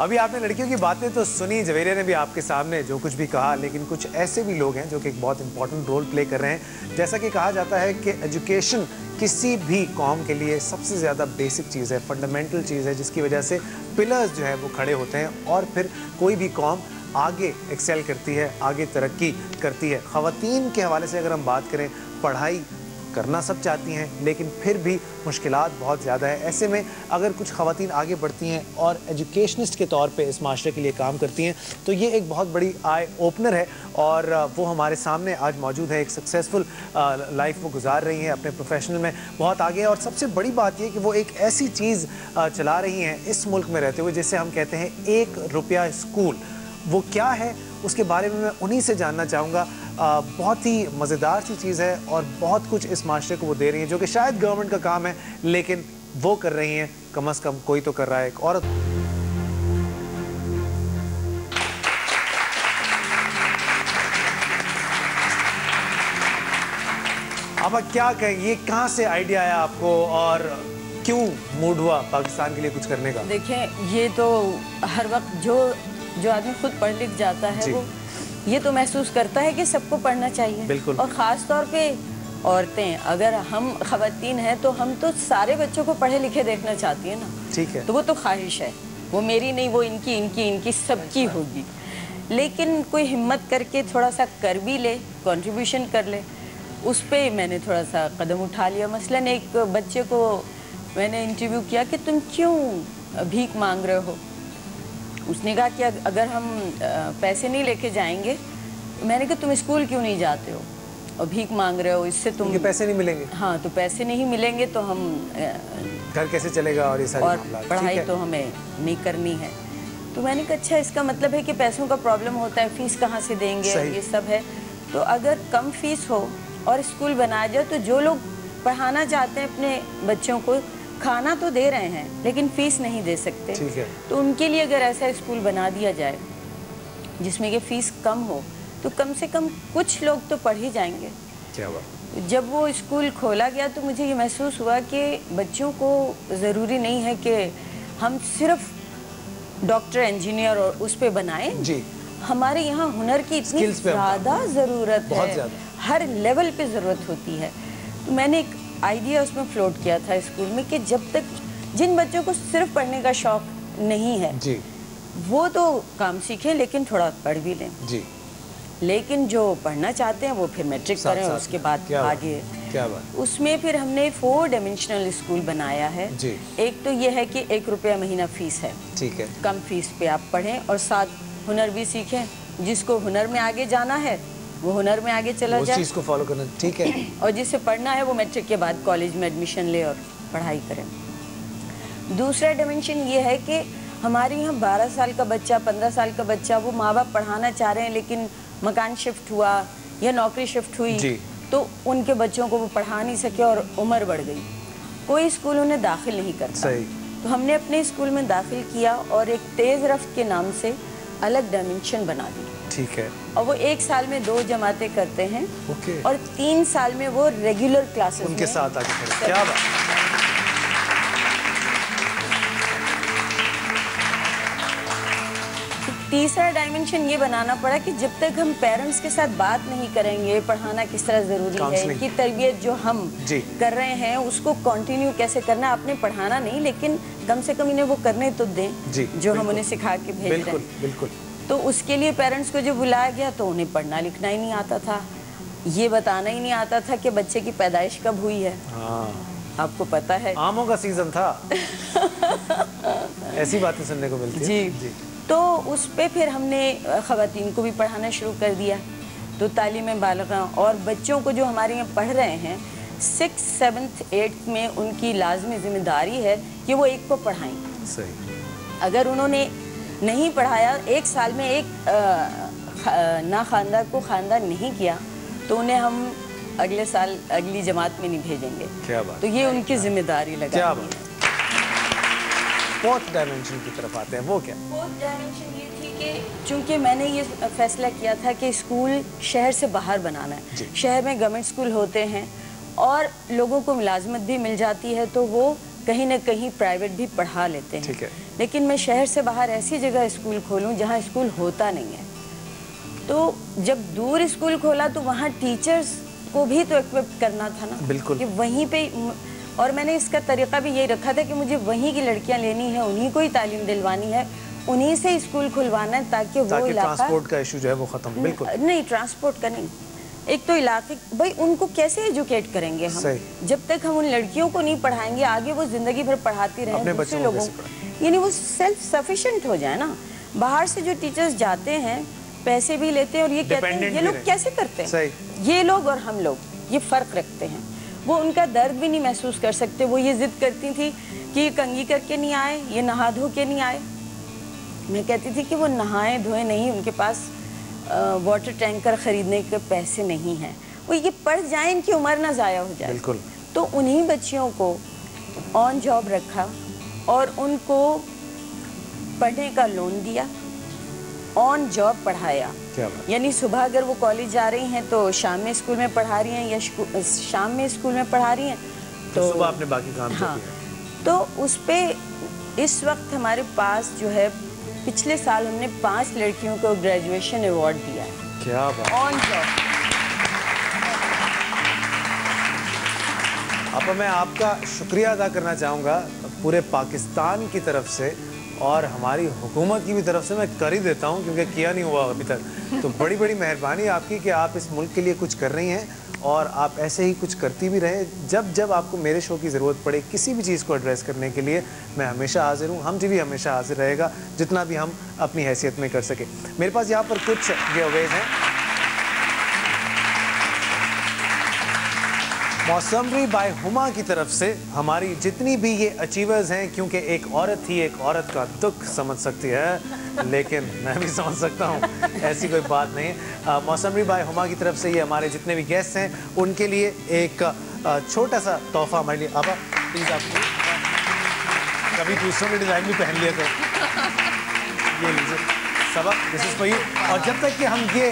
अभी आपने लड़कियों की बातें तो सुनी, जवेरिया ने भी आपके सामने जो कुछ भी कहा, लेकिन कुछ ऐसे भी लोग हैं जो कि एक बहुत इंपॉर्टेंट रोल प्ले कर रहे हैं। जैसा कि कहा जाता है कि एजुकेशन किसी भी कॉम के लिए सबसे ज़्यादा बेसिक चीज़ है फंडामेंटल चीज़ है, जिसकी वजह से पिलर्स जो है वो खड़े होते हैं और फिर कोई भी कॉम आगे एक्सेल करती है, आगे तरक्की करती है। ख़वातीन के हवाले से अगर हम बात करें, पढ़ाई करना सब चाहती हैं, लेकिन फिर भी मुश्किल बहुत ज़्यादा है। ऐसे में अगर कुछ खातन आगे बढ़ती हैं और एजुकेशनिस्ट के तौर पर इस माशरे के लिए काम करती हैं तो ये एक बहुत बड़ी आई ओपनर है और वो हमारे सामने आज मौजूद है। एक सक्सेसफुल लाइफ वो गुजार रही हैं अपने प्रोफेशनल में बहुत आगे। और सबसे बड़ी बात यह कि वो एक ऐसी चीज़ चला रही हैं इस मुल्क में रहते हुए, जिसे हम कहते हैं एक रुपया स्कूल। वो क्या है, उसके बारे में मैं उन्हीं से जानना चाहूँगा। बहुत ही मज़ेदार सी चीज़ है और बहुत कुछ इस माशरे को वो दे रही हैं जो कि शायद गवर्नमेंट का काम है लेकिन वो कर रही हैं कम अज़ कम कोई तो कर रहा है एक औरत। अब क्या कहें ये कहाँ से आइडिया आया आपको और क्यों मूड हुआ पाकिस्तान के लिए कुछ करने का? देखें ये तो हर वक्त जो जो आदमी खुद पढ़ लिख जाता है वो ये तो महसूस करता है कि सबको पढ़ना चाहिए। बिल्कुल। और ख़ास तौर पे औरतें अगर हम खातन हैं तो हम तो सारे बच्चों को पढ़े लिखे देखना चाहती है ना। ठीक है। तो वो तो ख्वाहिश है। वो मेरी नहीं वो इनकी इनकी इनकी सबकी होगी। लेकिन कोई हिम्मत करके थोड़ा सा कर भी ले कंट्रीब्यूशन कर ले उस पर मैंने थोड़ा सा कदम उठा लिया। मसलन एक बच्चे को मैंने इंटरव्यू किया कि तुम क्यों भीख मांग रहे हो? उसने कहा कि अगर हम पैसे नहीं लेके जाएँगे मैंने कहा तुम स्कूल क्यों नहीं जाते हो? और भीख मांग रहे हो इससे तुम पैसे नहीं मिलेंगे। हाँ तो पैसे नहीं मिलेंगे तो हम घर कैसे चलेगा और ये सारी और पढ़ाई तो हमें नहीं करनी है। तो मैंने कहा अच्छा इसका मतलब है कि पैसों का प्रॉब्लम होता है फ़ीस कहाँ से देंगे? ये सब है। तो अगर कम फ़ीस हो और स्कूल बनाया जाए तो जो लोग पढ़ाना चाहते हैं अपने बच्चों को खाना तो दे रहे हैं लेकिन फ़ीस नहीं दे सकते। ठीक है। तो उनके लिए अगर ऐसा स्कूल बना दिया जाए जिसमें कि फ़ीस कम हो तो कम से कम कुछ लोग तो पढ़ ही जाएँगे। क्या बात। जब वो स्कूल खोला गया तो मुझे ये महसूस हुआ कि बच्चों को ज़रूरी नहीं है कि हम सिर्फ़ डॉक्टर इंजीनियर और उस पर बनाएँ। जी। हमारे यहाँ हुनर की इतनी ज़्यादा ज़रूरत है। हर लेवल पे ज़रूरत होती है। तो मैंने एक आइडिया उसमें फ्लोट किया था स्कूल में कि जब तक जिन बच्चों को सिर्फ़ पढ़ने का शौक नहीं है जी। वो तो काम सीखें लेकिन थोड़ा पढ़ भी लें। जी। लेकिन जो पढ़ना चाहते हैं वो फिर मैट्रिक करें और उसके बाद क्या आगे। क्या बात। उसमें फिर हमने फोर डायमेंशनल स्कूल बनाया है। जी। एक तो ये है कि एक रुपया महीना फ़ीस है। ठीक है। कम फ़ीस पे आप पढ़ें और साथ हुनर भी सीखें जिसको हुनर में आगे जाना है वो हुनर में आगे चला जाए चीज़ को फॉलो करना ठीक है। और जिसे पढ़ना है वो मैट्रिक के बाद कॉलेज में एडमिशन ले और पढ़ाई करें। दूसरा डायमेंशन ये है कि हमारे यहाँ बारह साल का बच्चा पंद्रह साल का बच्चा वो माँ बाप पढ़ाना चाह रहे हैं लेकिन मकान शिफ्ट हुआ या नौकरी शिफ्ट हुई तो उनके बच्चों को वो पढ़ा नहीं सके और उम्र बढ़ गई। कोई स्कूल उन्हें दाखिल नहीं करता। सही। तो हमने अपने स्कूल में दाखिल किया और एक तेज़ रफ्त के नाम से अलग डायमेंशन बना दी ठीक है। और वो एक साल में दो जमाते करते हैं ओके। और तीन साल में वो रेगुलर क्लासेस उनके साथ आगे क्या बात। तीसरा डायमेंशन ये बनाना पड़ा कि जब तक हम पेरेंट्स के साथ बात नहीं करेंगे पढ़ाना किस तरह ज़रूरी है इनकी तरबियत जो हम कर रहे हैं उसको कंटिन्यू कैसे करना आपने पढ़ाना नहीं लेकिन कम से कम इन्हें वो करने तो दें जो हम उन्हें सिखा के भेज रहे हैं। बिल्कुल। तो उसके लिए पेरेंट्स को जो बुलाया गया तो उन्हें पढ़ना लिखना ही नहीं आता था। ये बताना ही नहीं आता था कि बच्चे की पैदाइश कब हुई है। हाँ। आपको पता है। आमों का सीज़न था। ऐसी बातें सुनने को मिलती जी, जी। तो उस पर फिर हमने ख़वान को भी पढ़ाना शुरू कर दिया। तो तालीम बालगा और बच्चों को जो हमारे यहाँ पढ़ रहे हैं सिक्स सेवन्थ एट्थ में उनकी लाजमी ज़िम्मेदारी है कि वो एक को पढ़ाएँ। सही। अगर उन्होंने नहीं पढ़ाया एक साल में एक ना खानदार को खानदार नहीं किया तो उन्हें हम अगले साल अगली जमात में नहीं भेजेंगे। क्या बात तो ये उनकी ज़िम्मेदारी लगा क्या बात फोर्थ डायमेंशन की तरफ़ आते हैं वो क्या? फोर्थ डायमेंशन ये थी कि चूँकि मैंने ये फैसला किया था कि स्कूल शहर से बाहर बनाना है। शहर में गवर्नमेंट स्कूल होते हैं और लोगों को मुलाजमत भी मिल जाती है तो वो कहीं ना कहीं प्राइवेट भी पढ़ा लेते हैं। ठीक है। लेकिन मैं शहर से बाहर ऐसी जगह स्कूल खोलूं जहाँ स्कूल होता नहीं है। तो जब दूर स्कूल खोला तो वहाँ टीचर्स को भी तो इक्विप करना था ना। बिल्कुल। कि वहीं पे और मैंने इसका तरीका भी यही रखा था कि मुझे वहीं की लड़कियाँ लेनी है उन्हीं को ही तालीम दिलवानी है उन्हीं से स्कूल खुलवाना है ताकि वो इलाका ट्रांसपोर्ट का इशू जो है वो खत्म बिल्कुल। नहीं ट्रांसपोर्ट का नहीं। एक तो इलाके भाई उनको कैसे एजुकेट करेंगे हम? जब तक हम उन लड़कियों को नहीं पढ़ाएँगे आगे वो ज़िंदगी भर पढ़ाती रहे अपने दूसरे बच्चों को लोगों यानी वो सेल्फ सफिशिएंट हो जाए ना। बाहर से जो टीचर्स जाते हैं पैसे भी लेते हैं और ये कहते हैं ये लोग कैसे करते हैं? ये लोग और हम लोग ये फ़र्क रखते हैं। वो उनका दर्द भी नहीं महसूस कर सकते। वो ये जिद करती थी कि ये कंगी करके नहीं आए ये नहा धो के नहीं आए। मैं कहती थी कि वो नहाए धोए नहीं उनके पास वाटर टैंकर खरीदने के पैसे नहीं हैं। वो ये पढ़ जाए इनकी उम्र ना ज़ाया हो जाए। बिल्कुल। तो उन्हीं बच्चियों को ऑन जॉब रखा और उनको पढ़ने का लोन दिया ऑन जॉब पढ़ाया। यानी सुबह अगर वो कॉलेज जा रही हैं तो शाम में स्कूल में पढ़ा रही हैं या शाम में स्कूल में पढ़ा रही हैं तो सुबह आपने बाकी काम हाँ। तो उस पे इस वक्त हमारे पास जो है पिछले साल हमने पाँच लड़कियों को ग्रेजुएशन अवार्ड दिया है। क्या बात। ऑन जॉब अब मैं आपका शुक्रिया अदा करना चाहूँगा पूरे पाकिस्तान की तरफ़ से और हमारी हुकूमत की भी तरफ़ से मैं कर ही देता हूँ क्योंकि किया नहीं हुआ अभी तक। तो बड़ी बड़ी मेहरबानी आपकी कि आप इस मुल्क के लिए कुछ कर रही हैं। और आप ऐसे ही कुछ करती भी रहें। जब जब आपको मेरे शो की ज़रूरत पड़े किसी भी चीज़ को एड्रेस करने के लिए, मैं हमेशा हाजिर हूँ। हम टीवी हमेशा हाजिर रहेगा, जितना भी हम अपनी हैसियत में कर सकें। मेरे पास यहाँ पर कुछ गिवेज हैं। मौसमरी बाय हुमा की तरफ़ से हमारी जितनी भी ये अचीवर्स हैं, क्योंकि एक औरत ही एक औरत का दुख समझ सकती है, लेकिन मैं भी समझ सकता हूँ, ऐसी कोई बात नहीं मौसमरी बाय हुमा की तरफ़ से ये हमारे जितने भी गेस्ट हैं, उनके लिए एक छोटा सा तोहफा हमारे लिए। अब प्लीज़ आप कभी दूसरों ने डिज़ाइन भी पहन लिया तो। ये लीजिए। सबक दिस इज़ फॉर यू और जब तक कि हम ये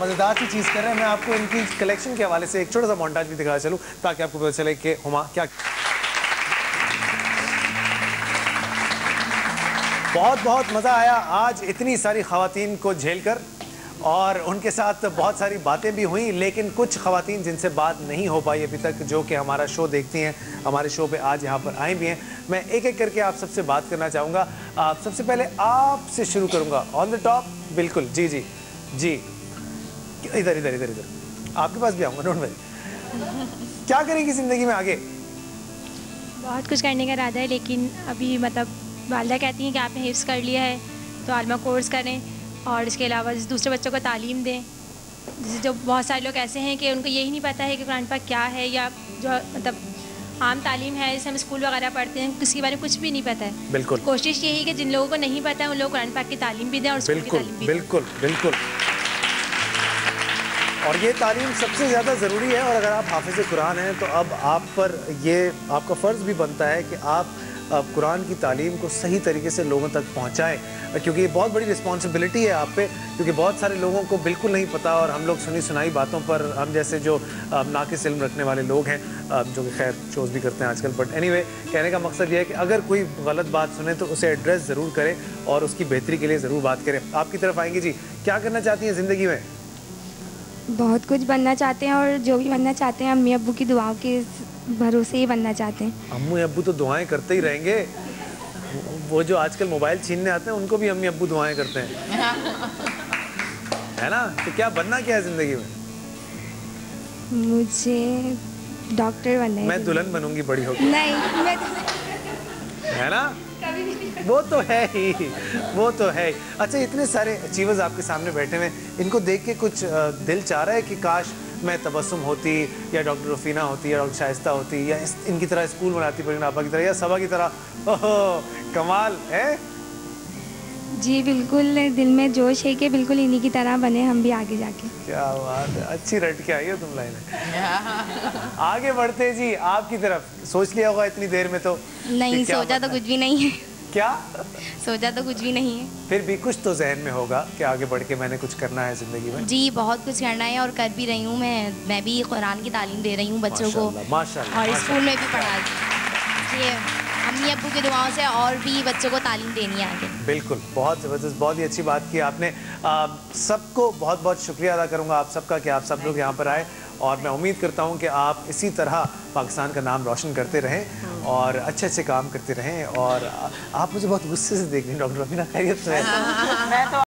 मज़ेदार सी चीज़ कर रहे हैं, मैं आपको इनकी कलेक्शन के हवाले से एक छोटा सा मोन्टाज भी दिखा चलूँ, ताकि आपको पता चले कि हुमा, क्या बहुत बहुत मज़ा आया आज इतनी सारी खातन को झेल कर और उनके साथ बहुत सारी बातें भी हुई, लेकिन कुछ खातन जिनसे बात नहीं हो पाई अभी तक, जो कि हमारा शो देखती हैं, हमारे शो पे आज यहाँ पर आई भी हैं। मैं एक एक करके आप सबसे बात करना चाहूँगा। आप सबसे पहले आपसे शुरू करूँगा। ऑन द टॉप बिल्कुल, जी जी जी। इधर इधर इधर इधर। आपके पास भी आऊँगा डोंट वरी क्या करेगी ज़िंदगी में आगे? बहुत कुछ करने का इरादा है, लेकिन अभी मतलब वालदा कहती हैं कि आपने हिफ्स कर लिया है तो आलमा कोर्स करें। और इसके अलावा दूसरे बच्चों को तालीम दें। जैसे जो बहुत सारे लोग ऐसे हैं कि उनको यही नहीं पता है कि कुरान पाक क्या है या जो मतलब आम तालीम है जैसे हम स्कूल वगैरह पढ़ते हैं किसी के बारे में कुछ भी नहीं पता है। बिल्कुल। कोशिश यही कि जिन लोगों को नहीं पता है उन लोग कुरान पाक की तालीम भी दें और बिल्कुल भी बिल्कुल बिल्कुल। और ये तालीम सबसे ज़्यादा ज़रूरी है और अगर आप हाफिज़ कुरान हैं तो अब आप पर ये आपका फ़र्ज़ भी बनता है कि आप कुरान की तालीम को सही तरीके से लोगों तक पहुँचाएँ, क्योंकि ये बहुत बड़ी रिस्पॉन्सिबिलिटी है आप पे, क्योंकि बहुत सारे लोगों को बिल्कुल नहीं पता और हम लोग सुनी सुनाई बातों पर, हम जैसे जो नाकिस इल्म रखने वाले लोग हैं जो कि खैर शोज़ भी करते हैं आजकल बट एनी एनीवे कहने का मकसद ये है कि अगर कोई गलत बात सुने तो उसे एड्रेस ज़रूर करें और उसकी बेहतरी के लिए ज़रूर बात करें। आपकी तरफ़ आएँगे जी, क्या करना चाहती हैं ज़िंदगी में? बहुत कुछ बनना चाहते हैं और जो भी बनना चाहते हैं अम्मी अब्बू की दुआओं के भरोसे ही बनना चाहते हैं। अम्मू अब्बू तो दुआएँ करते ही रहेंगे। वो जो आजकल मोबाइल छीनने आते हैं उनको भी अम्मी अबू दुआएँ करते हैं। है ना? तो क्या बनना क्या है ज़िंदगी में? मुझे डॉक्टर बनना है। मैं दुल्हन बनूँगी बड़ी होकर। नहीं मैं है ना? वो तो है ही वो तो है ही। अच्छा इतने सारे अचीवर्स आपके सामने बैठे हुए इनको देख के कुछ दिल चाह रहा है कि काश मैं तबस्सुम होती या डॉक्टर रफीना होती या डॉक्टर शाइस्ता होती या इस, इनकी तरह स्कूल बनाती परिन आपा की तरह या सबा की तरह। ओहो कमाल है? जी बिल्कुल दिल में जोश है कि बिल्कुल इन्हीं की तरह बने हम भी आगे जाके। क्या बात है अच्छी रट के आई हो तुम लाइन। आगे बढ़ते जी आपकी तरफ़। सोच लिया होगा इतनी देर में तो नहीं सोचा तो कुछ भी नहीं है। क्या? सोचा तो कुछ भी नहीं है। फिर भी कुछ तो जहन में होगा कि आगे बढ़ के मैंने कुछ करना है ज़िंदगी में। जी बहुत कुछ करना है और कर भी रही हूँ मैं। मैं भी कुरान की तालीम दे रही हूँ बच्चों को। और स्कूल में भी पढ़ा जी अम्मी अब्बू की दुआओं से और भी बच्चों को तालीम देनी है आगे। बिल्कुल बहुत ज़बरदस्त बहुत ही अच्छी बात की आपने। सबको बहुत बहुत शुक्रिया अदा करूँगा आप सबका कि आप सब लोग यहाँ पर आए। और मैं उम्मीद करता हूँ कि आप इसी तरह पाकिस्तान का नाम रोशन करते रहें और अच्छे अच्छे काम करते रहें और आप मुझे बहुत गुस्से से देख रहे हैं, डॉक्टर अमीना, खैरियत से।